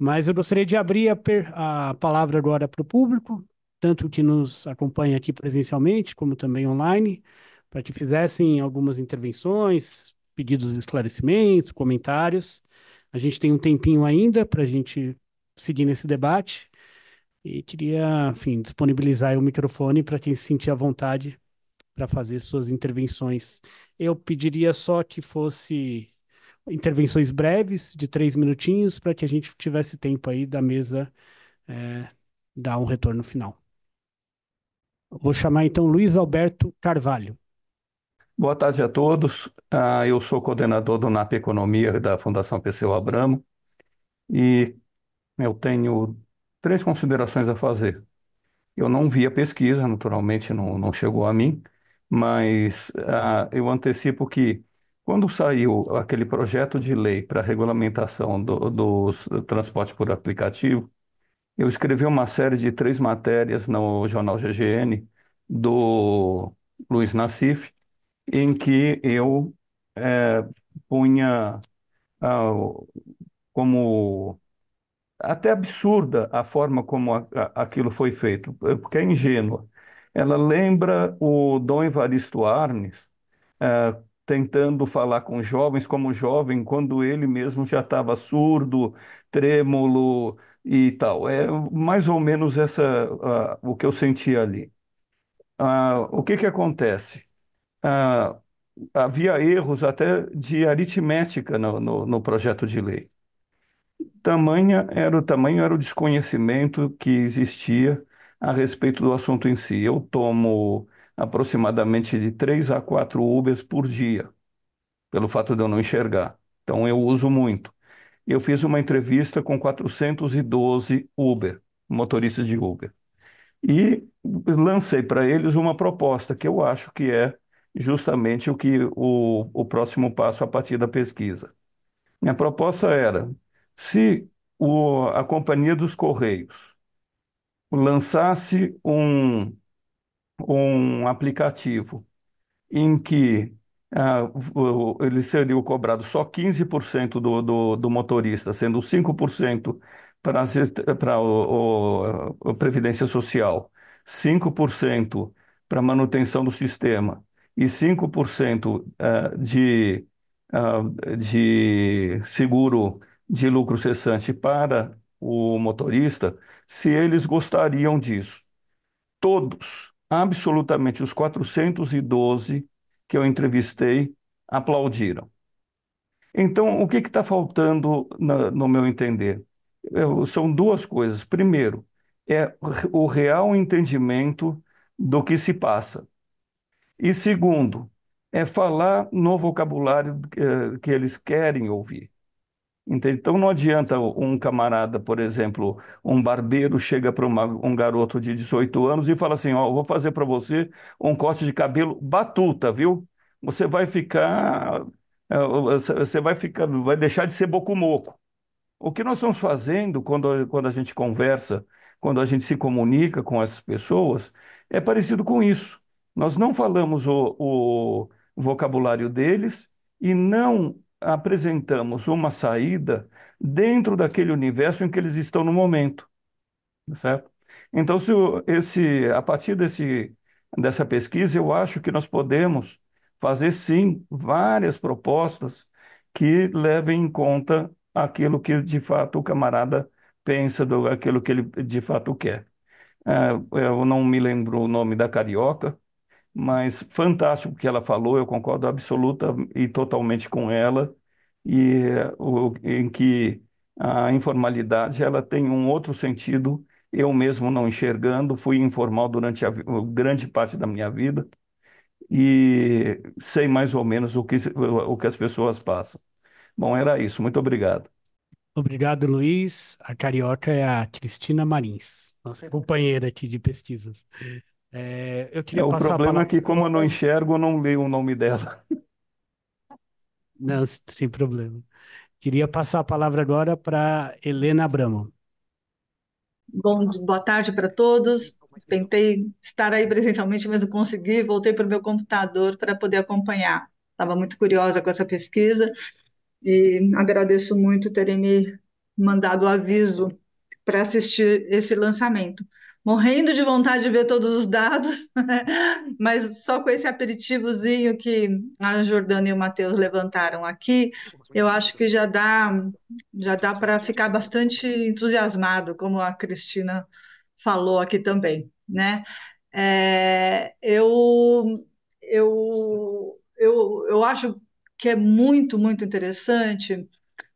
Mas eu gostaria de abrir a, a palavra agora para o público, tanto que nos acompanha aqui presencialmente, como também online, para que fizessem algumas intervenções, pedidos de esclarecimentos, comentários. A gente tem um tempinho ainda para a gente seguir nesse debate e queria, enfim, disponibilizar o microfone para quem se sentir à vontade para fazer suas intervenções. Eu pediria só que fosse intervenções breves, de três minutinhos, para que a gente tivesse tempo aí da mesa é, dar um retorno final. Vou chamar então Luiz Alberto Carvalho. Boa tarde a todos. Ah, eu sou coordenador do NAP Economia da Fundação Perseu Abramo e eu tenho três considerações a fazer. Eu não vi a pesquisa, naturalmente não, não chegou a mim, mas ah, eu antecipo que quando saiu aquele projeto de lei para regulamentação do, dos transporte por aplicativo, eu escrevi uma série de três matérias no jornal GGN do Luiz Nassif, em que eu eh, punha ah, como até absurda a forma como a- a- aquilo foi feito, porque é ingênua. Ela lembra o Dom Evaristo Arnes, eh, tentando falar com jovens como jovem, quando ele mesmo já estava surdo, trêmulo e tal. É mais ou menos essa, ah, o que eu senti ali. Ah, o que que acontece? Ah, havia erros até de aritmética no, no, no projeto de lei. Tamanha era o tamanho era o desconhecimento que existia a respeito do assunto em si. Eu tomo aproximadamente de três a quatro Ubers por dia, pelo fato de eu não enxergar. Então eu uso muito. Eu fiz uma entrevista com 412 Uber, motoristas de Uber, e lancei para eles uma proposta que eu acho que é justamente o que o, o próximo passo a partir da pesquisa. Minha proposta era, se o- a Companhia dos Correios lançasse um, um aplicativo em que ah, ele seria cobrado só 15% do, do, do motorista, sendo 5% para para o- a Previdência Social, 5% para manutenção do sistema e 5% ah, de, ah, de seguro de lucro cessante para o motorista, se eles gostariam disso. Todos, absolutamente os 412 que eu entrevistei, aplaudiram. Então, o que está faltando na- no meu entender? Eu- são duas coisas. Primeiro, é o real entendimento do que se passa. E segundo, é falar no vocabulário eh, que eles querem ouvir. Entende? Então não adianta um camarada, por exemplo, um barbeiro chega para um garoto de 18 anos e fala assim, ó, eu vou fazer para você um corte de cabelo batuta, viu? Você vai ficar, eh, você vai ficar, vai deixar de ser bocumoco. O que nós estamos fazendo quando, quando a gente conversa, quando a gente se comunica com essas pessoas, é parecido com isso. Nós não falamos o, o vocabulário deles e não apresentamos uma saída dentro daquele universo em que eles estão no momento, certo? Então, se esse, a partir desse, dessa pesquisa, eu acho que nós podemos fazer, sim, várias propostas que levem em conta aquilo que de fato o camarada pensa, do, aquilo que ele de fato quer. Ah, eu não me lembro o nome da carioca, mas fantástico o que ela falou, eu concordo absoluta e totalmente com ela, e o, em que a informalidade ela tem um outro sentido, eu mesmo não enxergando, fui informal durante a grande parte da minha vida e sei mais ou menos o que, o que as pessoas passam. Bom, era isso, muito obrigado. Obrigado, Luiz. A carioca é a Cristina Marins, nossa companheira aqui de pesquisas. É, eu É, queria o passar a problema é palavra. que, como eu não enxergo, eu não leio o nome dela. Não, sem problema. Queria passar a palavra agora para Helena Abramo. Bom, boa tarde para todos. Tentei estar aí presencialmente, mas não consegui. Voltei para o meu computador para poder acompanhar. Estava muito curiosa com essa pesquisa e agradeço muito terem me, mandado o aviso para assistir esse lançamento. Morrendo de vontade de ver todos os dados, mas só com esse aperitivozinho que a Jordana e o Matheus levantaram aqui, eu acho que já dá, já dá para ficar bastante entusiasmado, como a Cristina falou aqui também, né? É, eu, eu, eu, eu acho que é muito, muito interessante,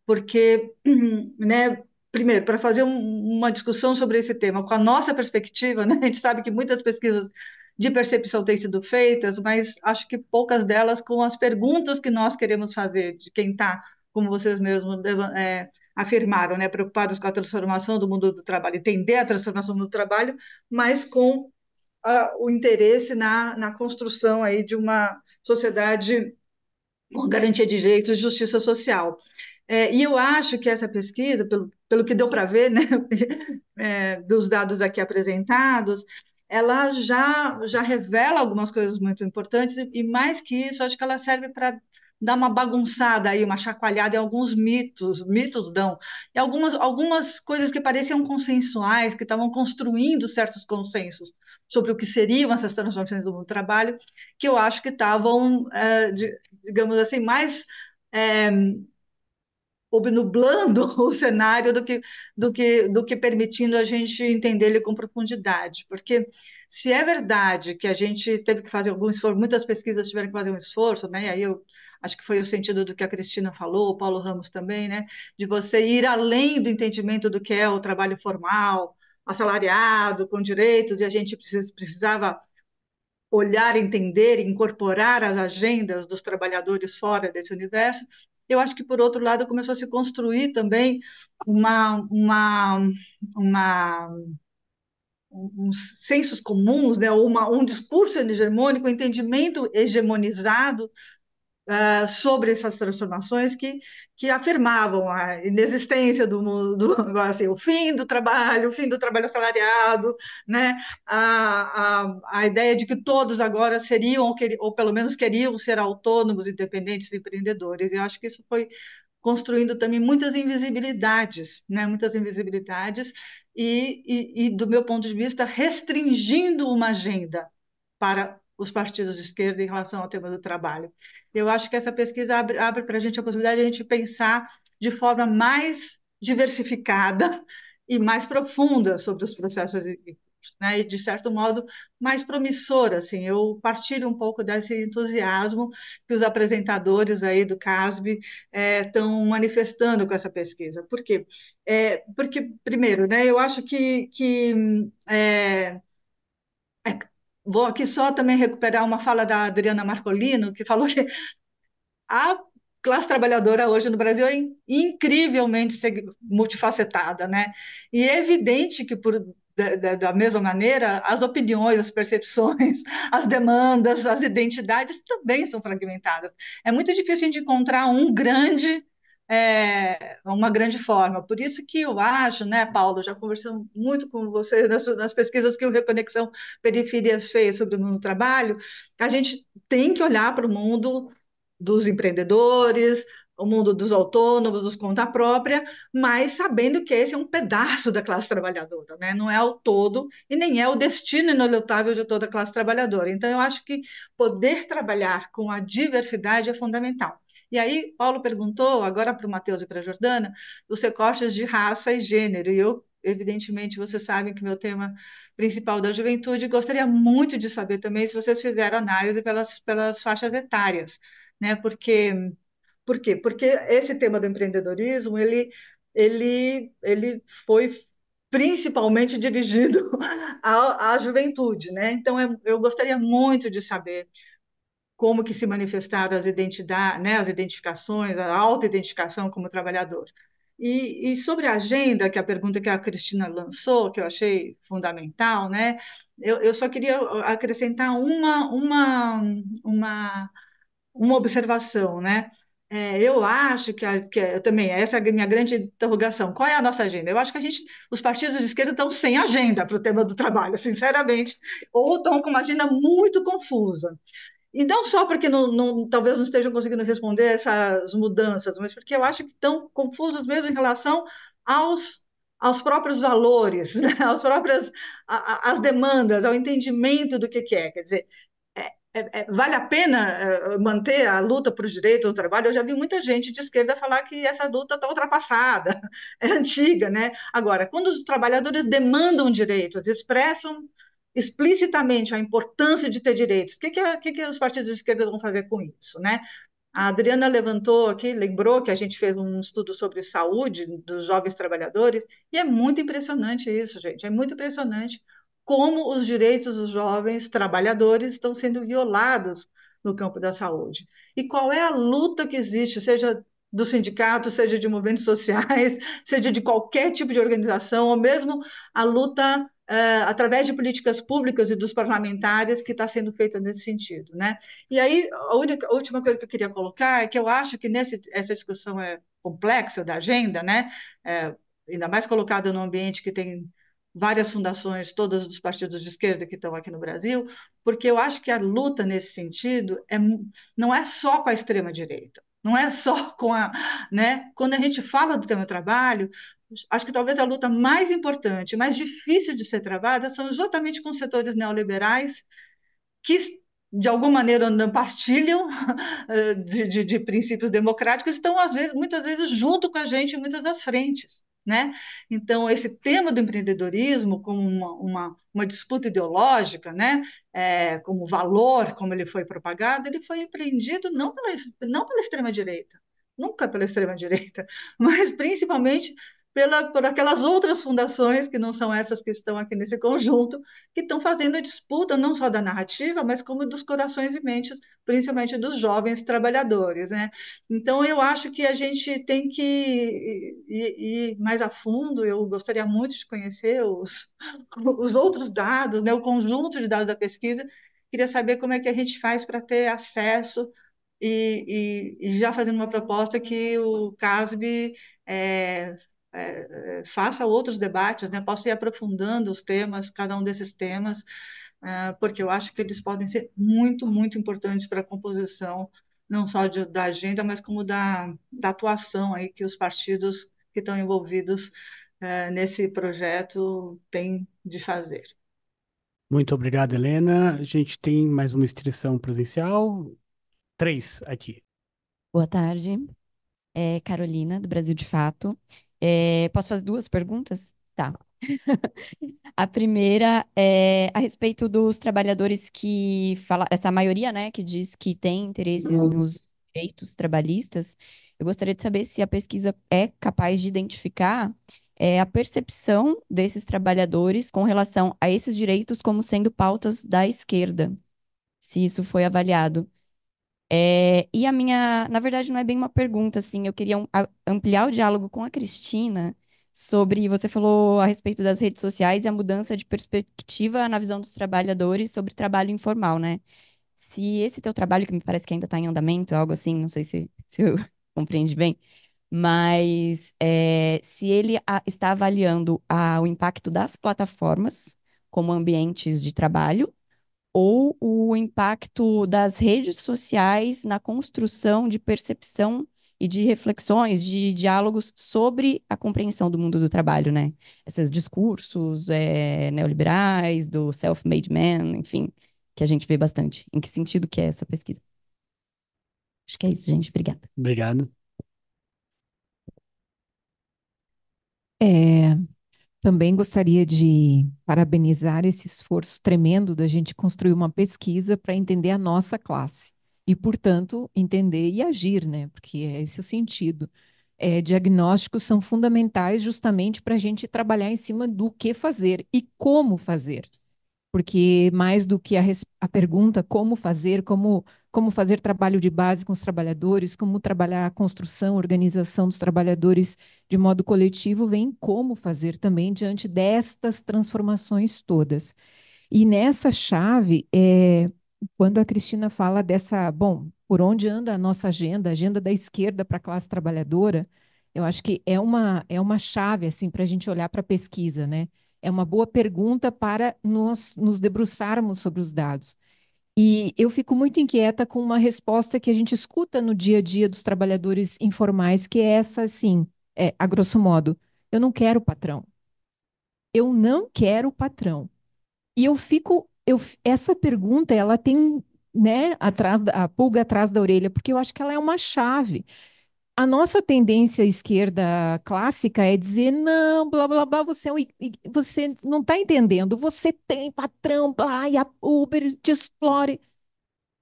porque, né, primeiro, para fazer um, uma discussão sobre esse tema com a nossa perspectiva, né, a gente sabe que muitas pesquisas de percepção têm sido feitas, mas acho que poucas delas com as perguntas que nós queremos fazer de quem está, como vocês mesmos é, afirmaram, né, preocupados com a transformação do mundo do trabalho, entender a transformação do trabalho, mas com a, o interesse na, na construção aí de uma sociedade com garantia de direitos e justiça social. É, e eu acho que essa pesquisa, pelo, pelo que deu para ver, né, é, dos dados aqui apresentados, ela já, já revela algumas coisas muito importantes, e, mais que isso, acho que ela serve para dar uma bagunçada aí, uma chacoalhada em alguns mitos, mitos dão, e algumas, algumas coisas que pareciam consensuais, que estavam construindo certos consensos sobre o que seriam essas transformações do trabalho, que eu acho que estavam, é, digamos assim, mais é, obnublando o cenário do que, do que, do que permitindo a gente entender ele com profundidade, porque se é verdade que a gente teve que fazer algum esforço, muitas pesquisas tiveram que fazer um esforço, né? E aí eu acho que foi o sentido do que a Cristina falou, o Paulo Ramos também, né? De você ir além do entendimento do que é o trabalho formal, assalariado, com direitos, e a gente precisava olhar, entender, incorporar as agendas dos trabalhadores fora desse universo. Eu acho que, por outro lado, começou a se construir também uma, uma, uma uns sensos comuns, né, uma, um discurso hegemônico, um entendimento hegemonizado uh, sobre essas transformações que, que afirmavam a inexistência do, do assim, o fim do trabalho, o fim do trabalho assalariado, né, a, a, a ideia de que todos agora seriam, ou, ou pelo menos queriam ser autônomos, independentes, empreendedores. Eu acho que isso foi construindo também muitas invisibilidades, né? muitas invisibilidades, e, e, e, do meu ponto de vista, restringindo uma agenda para os partidos de esquerda em relação ao tema do trabalho. Eu acho que essa pesquisa abre, abre para a gente a possibilidade de a gente pensar de forma mais diversificada e mais profunda sobre os processos né, e de certo modo mais promissora, assim, eu partilho um pouco desse entusiasmo que os apresentadores aí do CASB estão é, manifestando com essa pesquisa. Por quê? É, porque, primeiro, né, eu acho que, que é vou aqui só também recuperar uma fala da Adriana Marcolino, que falou que a classe trabalhadora hoje no Brasil é incrivelmente multifacetada, né? E é evidente que por da, da, mesma maneira, as opiniões, as percepções, as demandas, as identidades também são fragmentadas. É muito difícil de encontrar um grande, é, uma grande forma. Por isso que eu acho, né, Paulo, já conversamos muito com você nas, nas pesquisas que o Reconexão Periferias fez sobre o mundo do trabalho, a gente tem que olhar para o mundo dos empreendedores, o mundo dos autônomos, dos conta própria, mas sabendo que esse é um pedaço da classe trabalhadora, né? não é o todo e nem é o destino inelutável de toda a classe trabalhadora. Então, eu acho que poder trabalhar com a diversidade é fundamental. E aí, Paulo perguntou, agora para o Matheus e para a Jordana, os recortes de raça e gênero, e eu, evidentemente, vocês sabem que meu tema principal da juventude, gostaria muito de saber também se vocês fizeram análise pelas, pelas faixas etárias, né? porque por quê? Porque esse tema do empreendedorismo, ele, ele, ele foi principalmente dirigido à, à juventude, né? Então, eu, eu gostaria muito de saber como que se manifestaram as identidades, né, as identificações, a auto-identificação como trabalhador. E, e, sobre a agenda, que é a pergunta que a Cristina lançou, que eu achei fundamental, né, eu, eu só queria acrescentar uma, uma, uma, uma observação, né? É, eu acho que, a, que a, também essa é a minha grande interrogação. Qual é a nossa agenda? Eu acho que a gente, os partidos de esquerda estão sem agenda para o tema do trabalho, sinceramente, ou estão com uma agenda muito confusa. E não só porque não, não, talvez não estejam conseguindo responder essas mudanças, mas porque eu acho que estão confusos mesmo em relação aos aos próprios valores, né? aos próprias as demandas, ao entendimento do que, que é. Quer dizer, é, é, é vale a pena é, manter a luta por direitos do trabalho? Eu já vi muita gente de esquerda falar que essa luta está ultrapassada, é antiga, né? Agora, quando os trabalhadores demandam direitos, expressam explicitamente a importância de ter direitos, o que, que, que, que os partidos de esquerda vão fazer com isso, né? A Adriana levantou aqui, lembrou que a gente fez um estudo sobre saúde dos jovens trabalhadores, e é muito impressionante isso, gente. É muito impressionante como os direitos dos jovens trabalhadores estão sendo violados no campo da saúde. E qual é a luta que existe, seja do sindicato, seja de movimentos sociais, seja de qualquer tipo de organização, ou mesmo a luta uh, através de políticas públicas e dos parlamentares que está sendo feita nesse sentido, né? E aí a, única, a última coisa que eu queria colocar é que eu acho que nesse, essa discussão é complexa da agenda, né? É, ainda mais colocada no ambiente que tem várias fundações, todas dos partidos de esquerda que estão aqui no Brasil, porque eu acho que a luta nesse sentido é, não é só com a extrema direita, não é só com a, né? Quando a gente fala do tema trabalho, acho que talvez a luta mais importante, mais difícil de ser travada, são exatamente com setores neoliberais que, de alguma maneira, não partilham eh, de, de, de princípios democráticos, estão, às vezes, muitas vezes, junto com a gente em muitas das frentes. Né? Então, esse tema do empreendedorismo como uma, uma, uma disputa ideológica, né? É, como valor, como ele foi propagado, ele foi empreendido não pela, não pela extrema-direita, nunca pela extrema-direita, mas principalmente pela, por aquelas outras fundações, que não são essas que estão aqui nesse conjunto, que estão fazendo a disputa não só da narrativa, mas como dos corações e mentes, principalmente dos jovens trabalhadores. Né? Então, eu acho que a gente tem que ir, ir mais a fundo, eu gostaria muito de conhecer os, os outros dados, né? o conjunto de dados da pesquisa, queria saber como é que a gente faz para ter acesso e, e, e, já fazendo uma proposta que o CASB é, é, é, faça outros debates, né? Posso ir aprofundando os temas, cada um desses temas, é, porque eu acho que eles podem ser muito, muito importantes para a composição, não só de, da agenda, mas como da, da atuação aí que os partidos que estão envolvidos é, nesse projeto têm de fazer. Muito obrigado, Helena. A gente tem mais uma inscrição presencial. Três aqui. Boa tarde. É Carolina, do Brasil de Fato. É, posso fazer duas perguntas? Tá. A primeira é a respeito dos trabalhadores que fala, essa maioria, né, que diz que tem interesses nos direitos trabalhistas. Eu gostaria de saber se a pesquisa é capaz de identificar é, a percepção desses trabalhadores com relação a esses direitos como sendo pautas da esquerda, se isso foi avaliado. É, e a minha, na verdade, não é bem uma pergunta, assim, eu queria um, a, ampliar o diálogo com a Cristina sobre, você falou a respeito das redes sociais e a mudança de perspectiva na visão dos trabalhadores sobre trabalho informal, né? Se esse teu trabalho, que me parece que ainda está em andamento, é algo assim, não sei se, se eu compreende bem, mas é, se ele a, está avaliando a, o impacto das plataformas como ambientes de trabalho, ou o impacto das redes sociais na construção de percepção e de reflexões, de diálogos sobre a compreensão do mundo do trabalho, né? Esses discursos é, neoliberais, do self-made man, enfim, que a gente vê bastante. Em que sentido que é essa pesquisa? Acho que é isso, gente. Obrigada. Obrigado. É, também gostaria de parabenizar esse esforço tremendo da gente construir uma pesquisa para entender a nossa classe e, portanto, entender e agir, né? Porque é esse o sentido. É, diagnósticos são fundamentais justamente para a gente trabalhar em cima do que fazer e como fazer porque mais do que a, a, pergunta como fazer, como, como fazer trabalho de base com os trabalhadores, como trabalhar a construção, organização dos trabalhadores de modo coletivo, vem como fazer também diante destas transformações todas. E nessa chave, é, quando a Cristina fala dessa, bom, por onde anda a nossa agenda, a agenda da esquerda para a classe trabalhadora, eu acho que é uma, é uma chave assim, para a gente olhar para a pesquisa, né? É uma boa pergunta para nós nos debruçarmos sobre os dados. E eu fico muito inquieta com uma resposta que a gente escuta no dia a dia dos trabalhadores informais, que é essa, assim, é, a grosso modo. Eu não quero patrão. Eu não quero patrão. E eu fico, eu, essa pergunta, ela tem, né, atrás da, a pulga atrás da orelha, porque eu acho que ela é uma chave. A nossa tendência esquerda clássica é dizer, não, blá, blá, blá, você, é você não está entendendo, você tem patrão, blá, e a Uber te explore.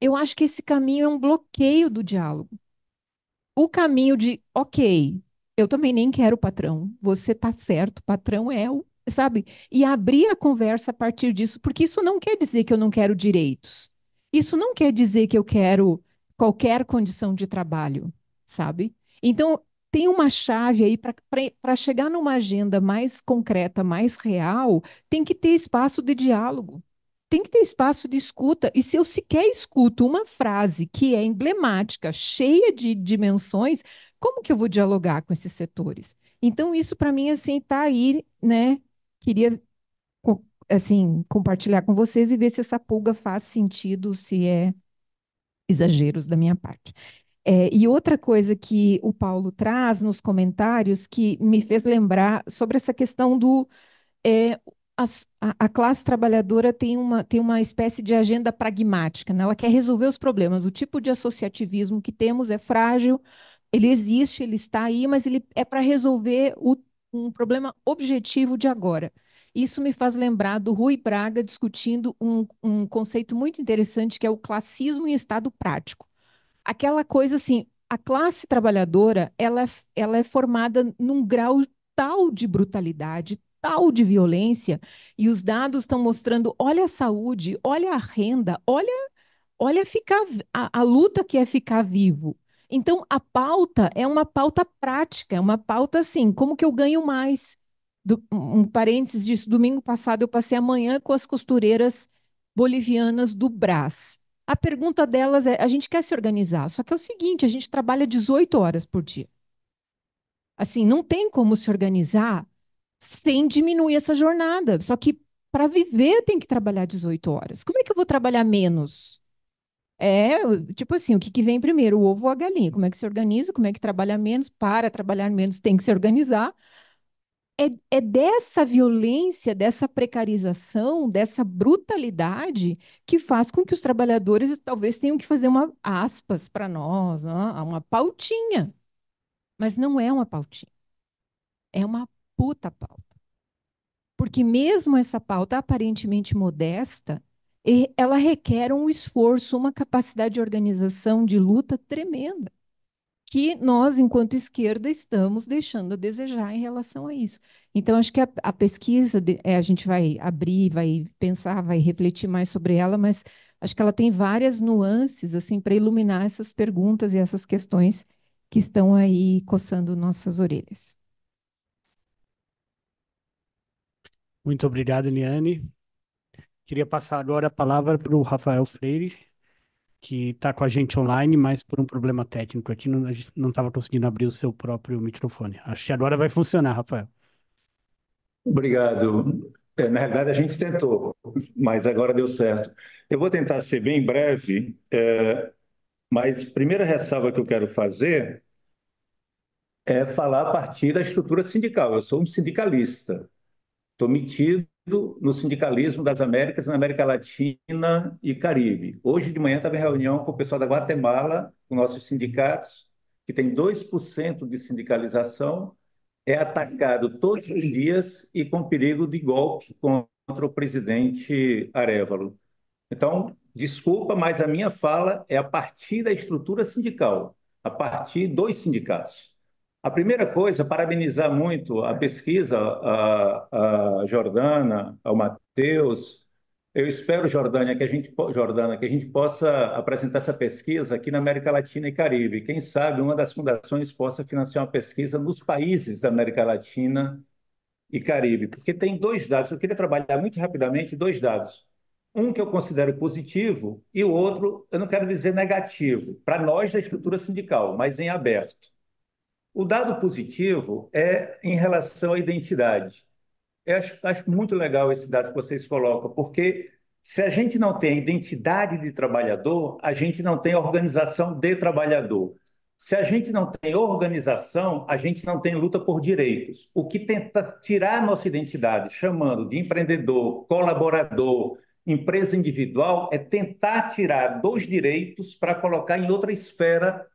Eu acho que esse caminho é um bloqueio do diálogo. O caminho de, ok, eu também nem quero patrão, você está certo, patrão é o, sabe? E abrir a conversa a partir disso, porque isso não quer dizer que eu não quero direitos. Isso não quer dizer que eu quero qualquer condição de trabalho, sabe? Então, tem uma chave aí para chegar numa agenda mais concreta, mais real, tem que ter espaço de diálogo, tem que ter espaço de escuta. E se eu sequer escuto uma frase que é emblemática, cheia de dimensões, como que eu vou dialogar com esses setores? Então, isso para mim, assim, está aí, né? Queria, assim, compartilhar com vocês e ver se essa pulga faz sentido, se é exageros da minha parte. É, e outra coisa que o Paulo traz nos comentários que me fez lembrar sobre essa questão do. É, a, a, classe trabalhadora tem uma, tem uma espécie de agenda pragmática, né? ela quer resolver os problemas. O tipo de associativismo que temos é frágil, ele existe, ele está aí, mas ele é para resolver o, um problema objetivo de agora. Isso me faz lembrar do Rui Braga discutindo um, um conceito muito interessante que é o classismo em estado prático aquela coisa assim, a classe trabalhadora, ela, é ela é formada num grau tal de brutalidade, tal de violência, e os dados estão mostrando, olha a saúde, olha a renda, olha, olha ficar a, a luta que é ficar vivo. Então, a pauta é uma pauta prática, é uma pauta assim, como que eu ganho mais? Do, um parênteses disso, domingo passado eu passei a manhã com as costureiras bolivianas do Brás. A pergunta delas é: a gente quer se organizar, só que é o seguinte, a gente trabalha 18 horas por dia. Assim, não tem como se organizar sem diminuir essa jornada. Só que para viver tem que trabalhar 18 horas. Como é que eu vou trabalhar menos? É, tipo assim, o que, que vem primeiro, o ovo ou a galinha? Como é que se organiza? Como é que trabalha menos? Para trabalhar menos tem que se organizar é, é dessa violência, dessa precarização, dessa brutalidade que faz com que os trabalhadores talvez tenham que fazer uma aspas para nós, né? uma pautinha. Mas não é uma pautinha. É uma puta pauta. Porque mesmo essa pauta aparentemente modesta, ela requer um esforço, uma capacidade de organização, de luta tremenda que nós, enquanto esquerda, estamos deixando a desejar em relação a isso. Então, acho que a, a pesquisa, de, é, a gente vai abrir, vai pensar, vai refletir mais sobre ela, mas acho que ela tem várias nuances assim para iluminar essas perguntas e essas questões que estão aí coçando nossas orelhas. Muito obrigado, Liane. Queria passar agora a palavra para o Rafael Freire, que está com a gente online, mas por um problema técnico aqui não, a gente não estava conseguindo abrir o seu próprio microfone. Acho que agora vai funcionar, Rafael. Obrigado. É, na realidade, a gente tentou, mas agora deu certo. Eu vou tentar ser bem breve, é, mas primeira ressalva que eu quero fazer é falar a partir da estrutura sindical. Eu sou um sindicalista, estou metido no sindicalismo das Américas, na América Latina e Caribe. Hoje de manhã estava em reunião com o pessoal da Guatemala, com nossos sindicatos, que tem 2% de sindicalização, é atacado todos os dias e com perigo de golpe contra o presidente Arevalo. Então, desculpa, mas a minha fala é a partir da estrutura sindical, a partir dos sindicatos. A primeira coisa, parabenizar muito a pesquisa, a, a Jordana, ao Matheus. Eu espero, Jordânia, que a gente, Jordana, que a gente possa apresentar essa pesquisa aqui na América Latina e Caribe. Quem sabe uma das fundações possa financiar uma pesquisa nos países da América Latina e Caribe. Porque tem dois dados, eu queria trabalhar muito rapidamente dois dados. Um que eu considero positivo e o outro, eu não quero dizer negativo, para nós da estrutura sindical, mas em aberto. O dado positivo é em relação à identidade. Eu acho, acho muito legal esse dado que vocês colocam, porque se a gente não tem identidade de trabalhador, a gente não tem organização de trabalhador. Se a gente não tem organização, a gente não tem luta por direitos. O que tenta tirar nossa identidade, chamando de empreendedor, colaborador, empresa individual, é tentar tirar dos direitos para colocar em outra esfera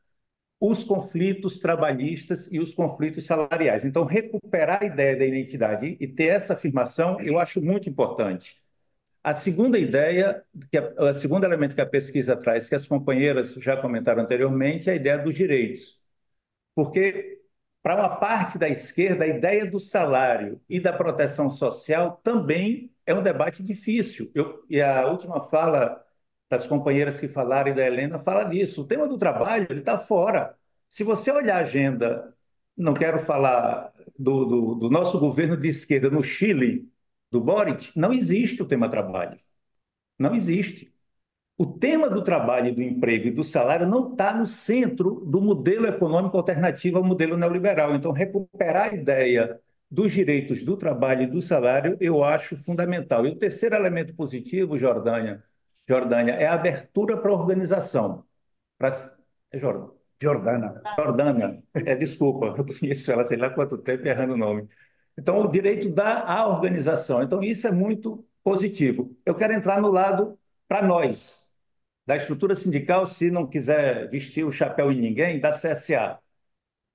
os conflitos trabalhistas e os conflitos salariais. Então, recuperar a ideia da identidade e ter essa afirmação, eu acho muito importante. A segunda ideia, que a, o segundo elemento que a pesquisa traz, que as companheiras já comentaram anteriormente, é a ideia dos direitos. Porque, para uma parte da esquerda, a ideia do salário e da proteção social também é um debate difícil. Eu, e a última fala das companheiras que falaram e da Helena fala disso. O tema do trabalho ele está fora. Se você olhar a agenda, não quero falar do, do, do, nosso governo de esquerda no Chile, do Boric, não existe o tema trabalho. Não existe. O tema do trabalho, do emprego e do salário não está no centro do modelo econômico alternativo ao modelo neoliberal. Então, recuperar a ideia dos direitos do trabalho e do salário eu acho fundamental. E o terceiro elemento positivo, Jordânia, Jordânia, é a abertura para a organização. Pra... É Jordana. Jordana. É, desculpa, eu conheço ela, sei lá quanto tempo, errando o nome. Então, o direito dá à organização. Então, isso é muito positivo. Eu quero entrar no lado para nós, da estrutura sindical, se não quiser vestir o chapéu em ninguém, da CSA,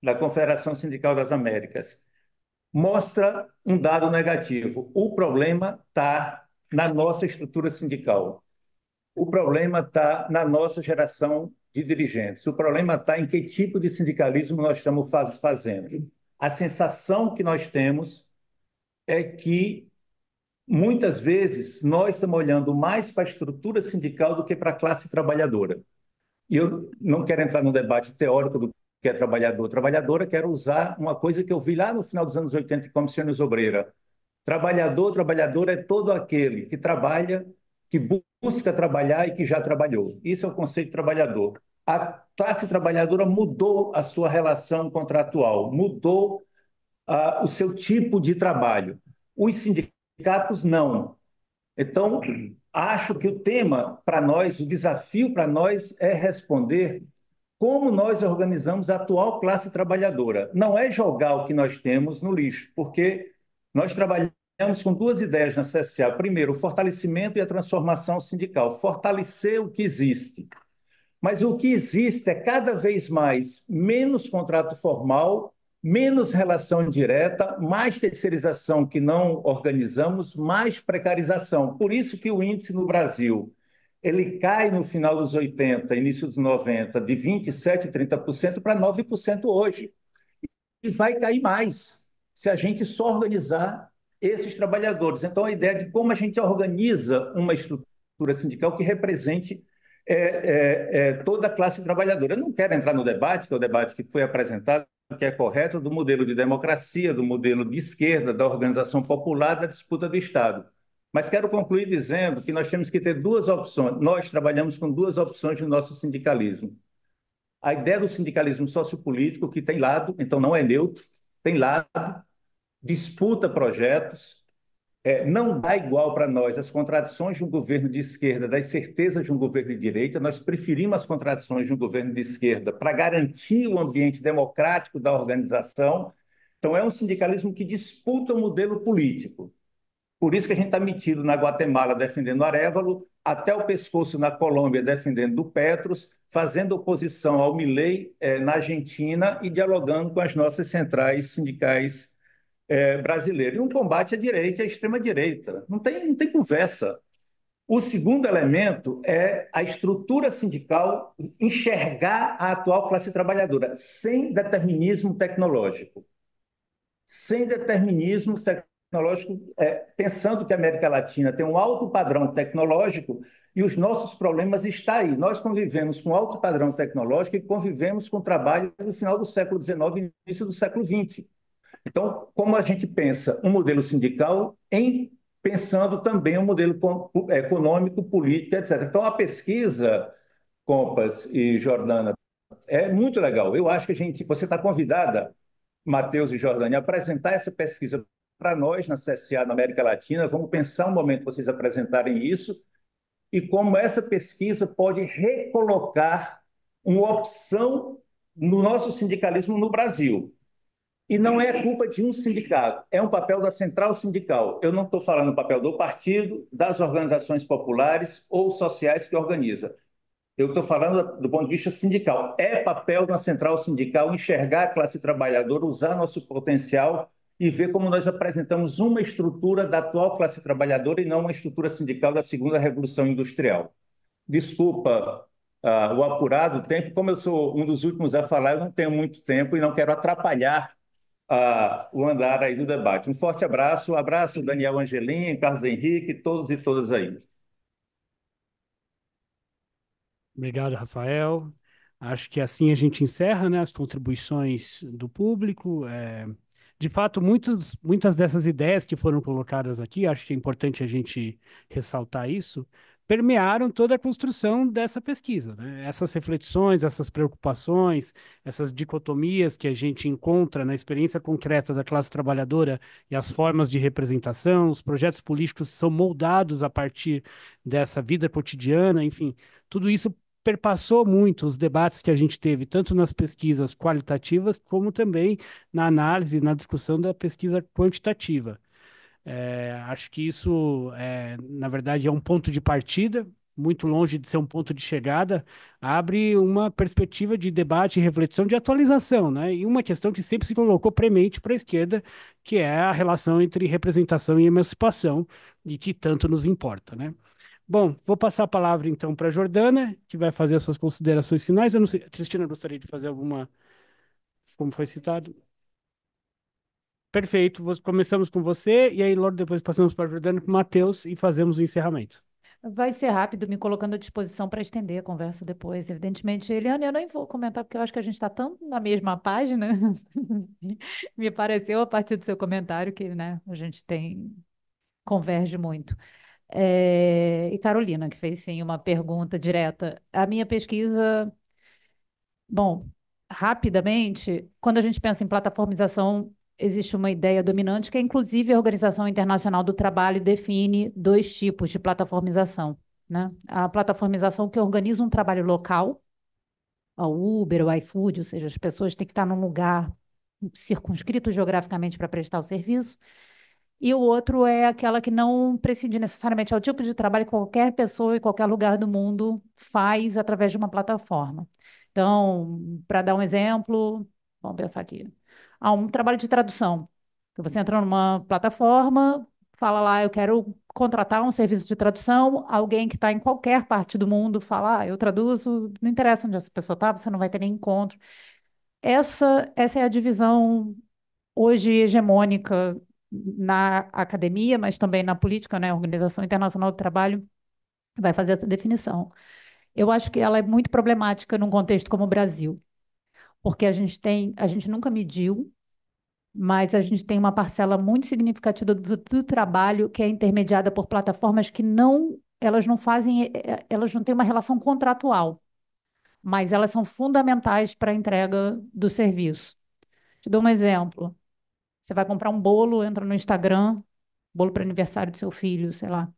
da Confederação Sindical das Américas. Mostra um dado negativo. O problema está na nossa estrutura sindical. O problema está na nossa geração de dirigentes. O problema está em que tipo de sindicalismo nós estamos faz, fazendo. A sensação que nós temos é que, muitas vezes, nós estamos olhando mais para a estrutura sindical do que para a classe trabalhadora. E eu não quero entrar no debate teórico do que é trabalhador. Trabalhadora, quero usar uma coisa que eu vi lá no final dos anos 80 em Comissões Obreira. Trabalhador, trabalhadora é todo aquele que trabalha que busca trabalhar e que já trabalhou. Isso é o conceito trabalhador. A classe trabalhadora mudou a sua relação contratual, mudou uh, o seu tipo de trabalho. Os sindicatos não. Então, acho que o tema para nós, o desafio para nós é responder como nós organizamos a atual classe trabalhadora. Não é jogar o que nós temos no lixo, porque nós trabalhamos Estamos com duas ideias na CSA. Primeiro, o fortalecimento e a transformação sindical. Fortalecer o que existe. Mas o que existe é cada vez mais menos contrato formal, menos relação direta, mais terceirização que não organizamos, mais precarização. Por isso que o índice no Brasil ele cai no final dos 80, início dos 90, de 27%, 30% para 9% hoje. E vai cair mais se a gente só organizar esses trabalhadores. Então, a ideia de como a gente organiza uma estrutura sindical que represente é, é, é, toda a classe trabalhadora. Eu não quero entrar no debate, que é o debate que foi apresentado, que é correto, do modelo de democracia, do modelo de esquerda, da organização popular, da disputa do Estado. Mas quero concluir dizendo que nós temos que ter duas opções. Nós trabalhamos com duas opções no nosso sindicalismo. A ideia do sindicalismo sociopolítico, que tem lado, então não é neutro, tem lado, disputa projetos, é, não dá igual para nós as contradições de um governo de esquerda das certezas de um governo de direita. Nós preferimos as contradições de um governo de esquerda para garantir o ambiente democrático da organização. Então, é um sindicalismo que disputa o modelo político. Por isso que a gente está metido na Guatemala defendendo Arevalo, até o pescoço na Colômbia defendendo do Petros, fazendo oposição ao Milei eh, na Argentina e dialogando com as nossas centrais sindicais é, brasileiro. E um combate à direita e à extrema-direita. Não tem, não tem conversa. O segundo elemento é a estrutura sindical enxergar a atual classe trabalhadora sem determinismo tecnológico. Sem determinismo tecnológico, é, pensando que a América Latina tem um alto padrão tecnológico e os nossos problemas estão aí. Nós convivemos com alto padrão tecnológico e convivemos com o trabalho do final do século XIX e início do século XX. Então, como a gente pensa um modelo sindical em pensando também um modelo econômico, político, etc. Então, a pesquisa, Compas e Jordana, é muito legal. Eu acho que a gente, você está convidada, Matheus e Jordânia, a apresentar essa pesquisa para nós na CSA na América Latina. Vamos pensar um momento vocês apresentarem isso e como essa pesquisa pode recolocar uma opção no nosso sindicalismo no Brasil. E não é culpa de um sindicato, é um papel da central sindical. Eu não estou falando do papel do partido, das organizações populares ou sociais que organiza. Eu estou falando do ponto de vista sindical. É papel da central sindical enxergar a classe trabalhadora, usar nosso potencial e ver como nós apresentamos uma estrutura da atual classe trabalhadora e não uma estrutura sindical da segunda revolução industrial. Desculpa uh, o apurado tempo, como eu sou um dos últimos a falar, eu não tenho muito tempo e não quero atrapalhar o andar aí do debate. Um forte abraço, um abraço Daniel Angelim, Carlos Henrique, todos e todas aí. Obrigado, Rafael. Acho que assim a gente encerra né, as contribuições do público. É, de fato, muitos, muitas dessas ideias que foram colocadas aqui, acho que é importante a gente ressaltar isso, permearam toda a construção dessa pesquisa. Né? Essas reflexões, essas preocupações, essas dicotomias que a gente encontra na experiência concreta da classe trabalhadora e as formas de representação, os projetos políticos são moldados a partir dessa vida cotidiana, enfim, tudo isso perpassou muito os debates que a gente teve, tanto nas pesquisas qualitativas, como também na análise, na discussão da pesquisa quantitativa. É, acho que isso, é, na verdade, é um ponto de partida, muito longe de ser um ponto de chegada, abre uma perspectiva de debate reflexão de atualização, né? E uma questão que sempre se colocou premente para a esquerda, que é a relação entre representação e emancipação, e que tanto nos importa, né? Bom, vou passar a palavra então para a Jordana, que vai fazer as suas considerações finais. Eu não sei, Cristina gostaria de fazer alguma, como foi citado? Perfeito, começamos com você e aí logo depois passamos para a Jordana com o Matheus e fazemos o encerramento. Vai ser rápido, me colocando à disposição para estender a conversa depois. Evidentemente, Eliane, eu nem vou comentar, porque eu acho que a gente está tão na mesma página. me pareceu, a partir do seu comentário, que né, a gente tem converge muito. É, e Carolina, que fez sim uma pergunta direta. A minha pesquisa, bom, rapidamente, quando a gente pensa em plataformização, existe uma ideia dominante que é, inclusive, a Organização Internacional do Trabalho define dois tipos de plataformização. Né? A plataformização que organiza um trabalho local, o Uber, o iFood, ou seja, as pessoas têm que estar num lugar circunscrito geograficamente para prestar o serviço, e o outro é aquela que não prescinde necessariamente, é o tipo de trabalho que qualquer pessoa em qualquer lugar do mundo faz através de uma plataforma. Então, para dar um exemplo, vamos pensar aqui. Há um trabalho de tradução. Você entra numa plataforma, fala lá, eu quero contratar um serviço de tradução, alguém que está em qualquer parte do mundo fala, ah, eu traduzo, não interessa onde essa pessoa está, você não vai ter nem encontro. Essa, essa é a divisão hoje hegemônica na academia, mas também na política, né? A Organização Internacional do Trabalho vai fazer essa definição. Eu acho que ela é muito problemática num contexto como o Brasil, porque a gente tem, a gente nunca mediu, mas a gente tem uma parcela muito significativa do, do trabalho que é intermediada por plataformas que não, elas não fazem, eh, eh, elas não têm uma relação contratual, mas elas são fundamentais para a entrega do serviço. Te dou um exemplo. Você vai comprar um bolo, entra no Instagram, bolo para aniversário do seu filho, sei lá.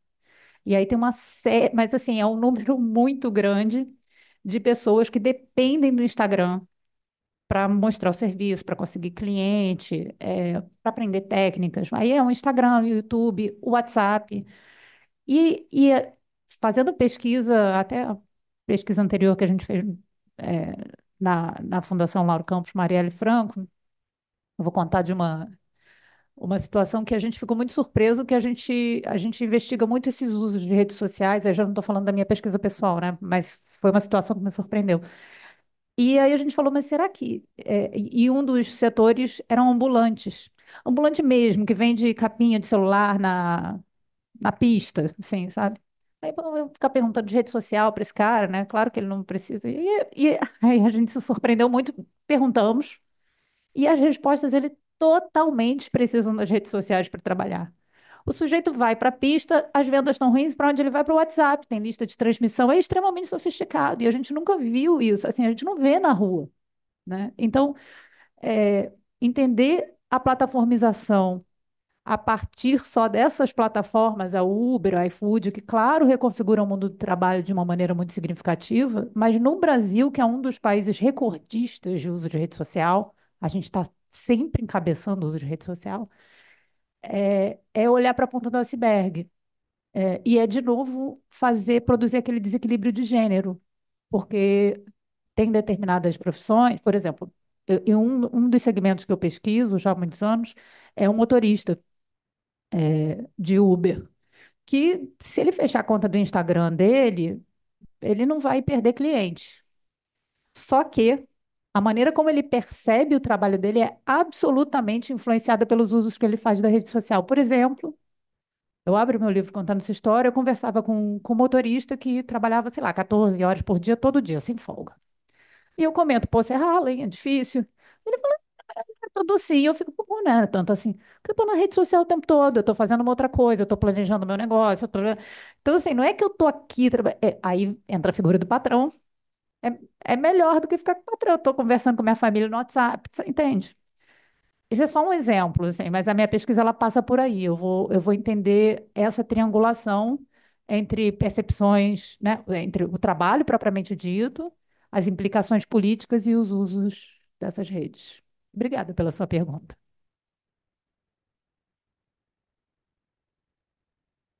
E aí tem uma série, mas assim, é um número muito grande de pessoas que dependem do Instagram para mostrar o serviço, para conseguir cliente, é, para aprender técnicas. Aí é o Instagram, o YouTube, o WhatsApp. E, e fazendo pesquisa, até a pesquisa anterior que a gente fez é, na, na Fundação Lauro Campos Marielle Franco, eu vou contar de uma, uma situação que a gente ficou muito surpreso, que a gente, a gente investiga muito esses usos de redes sociais, aí já não estou falando da minha pesquisa pessoal, né? Mas foi uma situação que me surpreendeu. E aí a gente falou, mas será que... É, e um dos setores eram ambulantes. Ambulante mesmo, que vende capinha de celular na, na pista, assim, sabe? Aí vamos ficar perguntando de rede social para esse cara, né? Claro que ele não precisa. E, e aí a gente se surpreendeu muito, perguntamos, e as respostas ele totalmente precisam das redes sociais para trabalhar. O sujeito vai para a pista, as vendas estão ruins, para onde ele vai? Para o WhatsApp, tem lista de transmissão, é extremamente sofisticado e a gente nunca viu isso, assim, a gente não vê na rua, né? Então, é, entender a plataformização a partir só dessas plataformas, a Uber, a iFood, que, claro, reconfiguram o mundo do trabalho de uma maneira muito significativa, mas no Brasil, que é um dos países recordistas de uso de rede social, a gente está sempre encabeçando o uso de rede social, é, é olhar para a ponta do iceberg. É, e é, de novo, fazer, produzir aquele desequilíbrio de gênero, porque tem determinadas profissões, por exemplo, eu, um, um dos segmentos que eu pesquiso já há muitos anos é um motorista é, de Uber, que se ele fechar a conta do Instagram dele, ele não vai perder cliente. Só que a maneira como ele percebe o trabalho dele é absolutamente influenciada pelos usos que ele faz da rede social. Por exemplo, eu abro meu livro contando essa história, eu conversava com, com um motorista que trabalhava, sei lá, 14 horas por dia, todo dia, sem folga. E eu comento, pô, você rala, hein? É difícil. Ele fala, é, é tudo assim. Eu fico, pô, não é tanto assim. Porque eu tô na rede social o tempo todo, eu tô fazendo uma outra coisa, eu tô planejando meu negócio. Tô... Então, assim, não é que eu tô aqui. É, aí entra a figura do patrão. É, é melhor do que ficar com o patrão. Eu tô conversando com minha família no WhatsApp, entende? Isso é só um exemplo, assim, mas a minha pesquisa ela passa por aí. Eu vou, eu vou entender essa triangulação entre percepções, né, entre o trabalho propriamente dito, as implicações políticas e os usos dessas redes. Obrigada pela sua pergunta.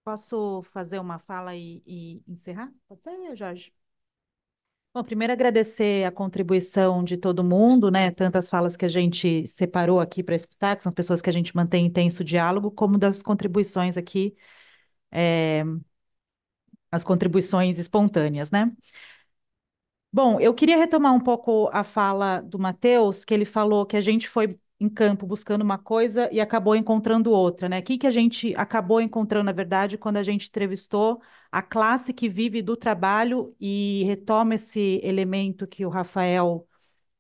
Posso fazer uma fala e, e encerrar? Pode ser, Jorge? Bom, primeiro agradecer a contribuição de todo mundo, né? Tantas falas que a gente separou aqui para escutar, que são pessoas que a gente mantém intenso diálogo, como das contribuições aqui, é, as contribuições espontâneas, né? Bom, eu queria retomar um pouco a fala do Matheus, que ele falou que a gente foi em campo buscando uma coisa e acabou encontrando outra, né? O que, que a gente acabou encontrando, na verdade, quando a gente entrevistou a classe que vive do trabalho e retoma esse elemento que o Rafael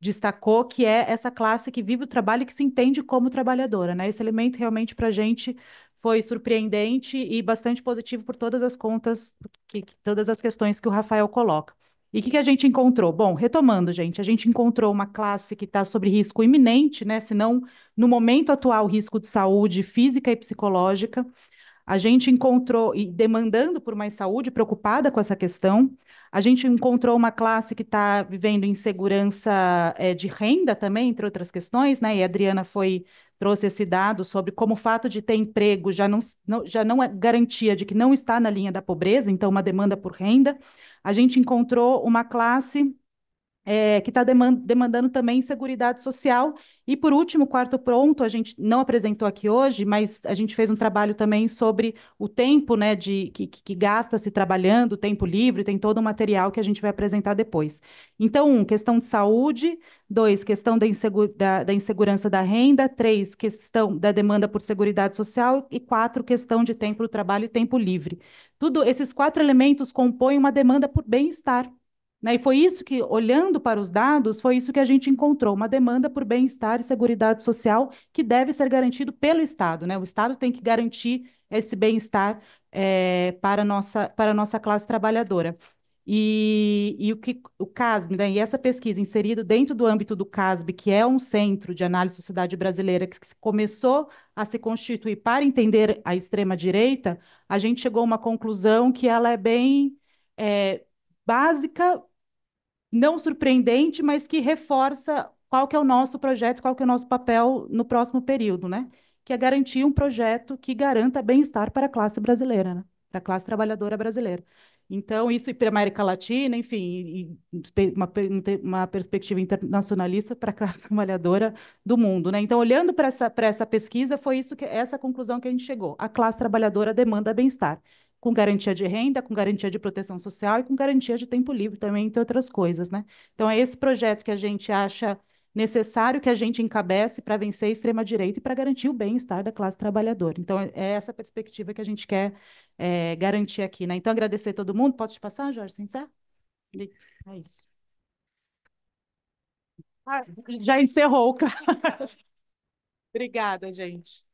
destacou, que é essa classe que vive o trabalho e que se entende como trabalhadora, né? Esse elemento realmente para a gente foi surpreendente e bastante positivo por todas as contas, que, todas as questões que o Rafael coloca. E o que, que a gente encontrou? Bom, retomando, gente, a gente encontrou uma classe que está sob risco iminente, né? Se não, no momento atual, risco de saúde física e psicológica. A gente encontrou, e demandando por mais saúde, preocupada com essa questão, a gente encontrou uma classe que está vivendo insegurança é, de renda também, entre outras questões, né? E a Adriana foi trouxe esse dado sobre como o fato de ter emprego já não, não, já não é garantia de que não está na linha da pobreza, então uma demanda por renda a gente encontrou uma classe é, que está demandando também segurança social. E, por último, quarto ponto, a gente não apresentou aqui hoje, mas a gente fez um trabalho também sobre o tempo né, de, que, que gasta-se trabalhando, tempo livre, tem todo o material que a gente vai apresentar depois. Então, um, questão de saúde, dois, questão da, insegu da, da insegurança da renda, três, questão da demanda por segurança social e quatro, questão de tempo do trabalho e tempo livre. Tudo esses quatro elementos compõem uma demanda por bem-estar. Né? E foi isso que, olhando para os dados, foi isso que a gente encontrou, uma demanda por bem-estar e segurança social que deve ser garantido pelo Estado. Né? O Estado tem que garantir esse bem-estar é, para a nossa, para a nossa classe trabalhadora. E, e, o que o CASB, né, e essa pesquisa inserida dentro do âmbito do CASB, que é um centro de análise da sociedade brasileira que começou a se constituir para entender a extrema-direita, a gente chegou a uma conclusão que ela é bem é, básica, não surpreendente, mas que reforça qual que é o nosso projeto, qual que é o nosso papel no próximo período, né? Que é garantir um projeto que garanta bem-estar para a classe brasileira, né? Para a classe trabalhadora brasileira. Então, isso para a América Latina, enfim, uma, uma perspectiva internacionalista para a classe trabalhadora do mundo. Né? Então, olhando para essa, essa pesquisa, foi isso que essa conclusão que a gente chegou. A classe trabalhadora demanda bem-estar, com garantia de renda, com garantia de proteção social e com garantia de tempo livre também, entre outras coisas. Né? Então, é esse projeto que a gente acha necessário que a gente encabece para vencer a extrema-direita e para garantir o bem-estar da classe trabalhadora. Então, é essa perspectiva que a gente quer é, garantir aqui. Né? Então, agradecer a todo mundo. Posso te passar, Jorge, sem ser? É isso. Ah, já encerrou o cara. Obrigada, gente.